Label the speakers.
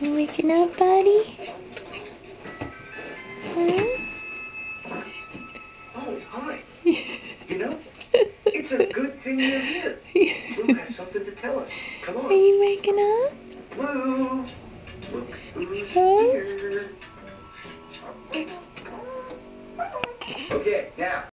Speaker 1: You waking up, buddy? Huh?
Speaker 2: Oh, hi. you know, it's a good thing you're here. Blue has something to tell us. Come on.
Speaker 1: Are you waking up?
Speaker 2: Blue, look who's huh? here. Okay, now.